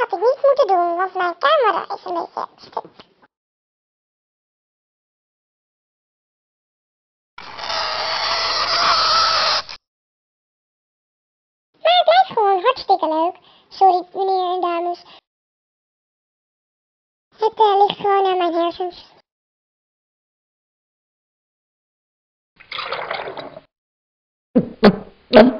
had ik niet moeten doen, want mijn camera is een beetje stuk. Maar het blijft gewoon hartstikke leuk. Sorry, meneer en dames. Het uh, ligt gewoon aan mijn hersens.